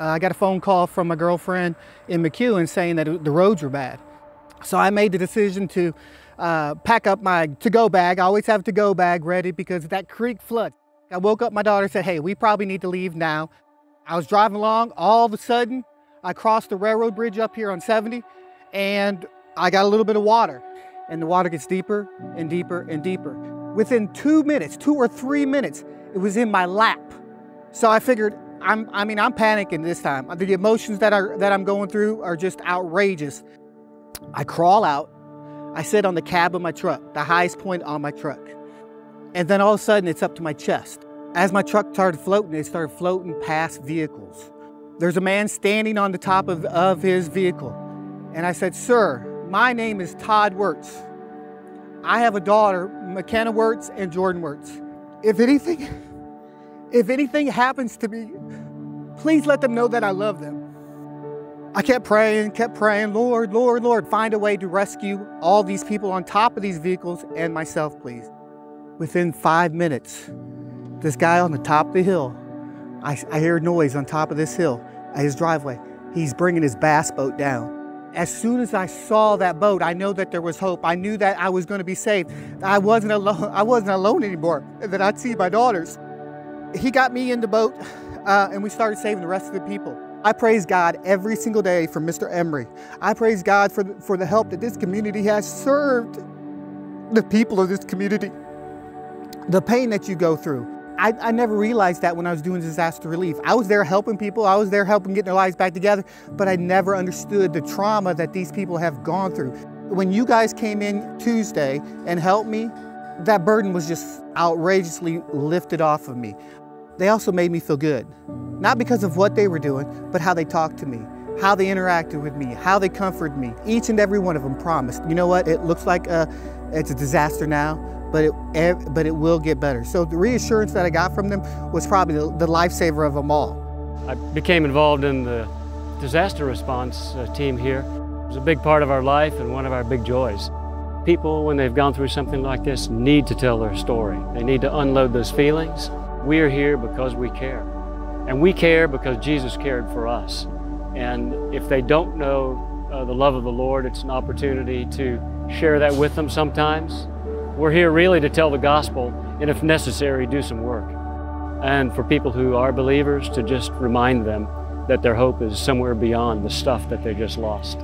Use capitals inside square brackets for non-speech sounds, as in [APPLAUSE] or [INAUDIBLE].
uh, I got a phone call from my girlfriend in McEwen saying that the roads were bad. So I made the decision to uh, pack up my to-go bag. I always have a to-go bag ready because that creek flood. I woke up my daughter and said, hey, we probably need to leave now. I was driving along, all of a sudden, I crossed the railroad bridge up here on 70 and I got a little bit of water and the water gets deeper and deeper and deeper. Within two minutes, two or three minutes, it was in my lap. So I figured, I'm, I mean, I'm panicking this time. The emotions that, are, that I'm going through are just outrageous. I crawl out, I sit on the cab of my truck, the highest point on my truck. And then all of a sudden it's up to my chest. As my truck started floating, it started floating past vehicles. There's a man standing on the top of, of his vehicle. And I said, Sir, my name is Todd Wirtz. I have a daughter, McKenna Wirtz and Jordan Wirtz. If anything, [LAUGHS] if anything happens to me, please let them know that I love them. I kept praying, kept praying, Lord, Lord, Lord, find a way to rescue all these people on top of these vehicles and myself, please. Within five minutes, this guy on the top of the hill, I, I hear noise on top of this hill at his driveway. He's bringing his bass boat down. As soon as I saw that boat, I know that there was hope. I knew that I was going to be saved. I wasn't alone. I wasn't alone anymore. That I'd see my daughters. He got me in the boat, uh, and we started saving the rest of the people. I praise God every single day for Mr. Emery. I praise God for the, for the help that this community has served the people of this community. The pain that you go through. I, I, never realized that when I was doing disaster relief. I was there helping people, I was there helping get their lives back together, but I never understood the trauma that these people have gone through. When you guys came in Tuesday and helped me, that burden was just outrageously lifted off of me. They also made me feel good. Not because of what they were doing, but how they talked to me, how they interacted with me, how they comforted me. Each and every one of them promised, you know what, it looks like a, it's a disaster now, but it, but it will get better. So the reassurance that I got from them was probably the, the lifesaver of them all. I became involved in the disaster response uh, team here. It was a big part of our life and one of our big joys. People, when they've gone through something like this, need to tell their story. They need to unload those feelings. We are here because we care. And we care because Jesus cared for us. And if they don't know uh, the love of the Lord, it's an opportunity to share that with them sometimes. We're here really to tell the gospel and if necessary, do some work. And for people who are believers to just remind them that their hope is somewhere beyond the stuff that they just lost.